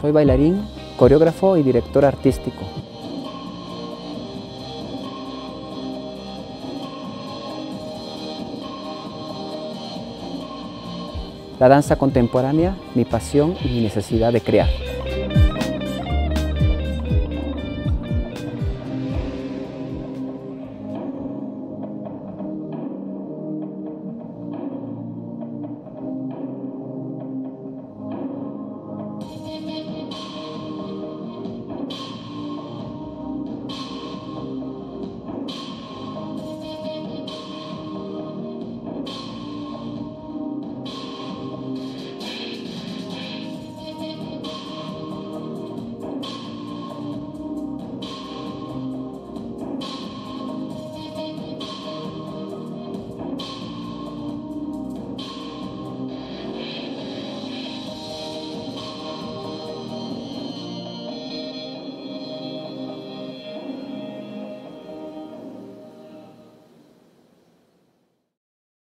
Soy bailarín, coreógrafo y director artístico. La danza contemporánea, mi pasión y mi necesidad de crear.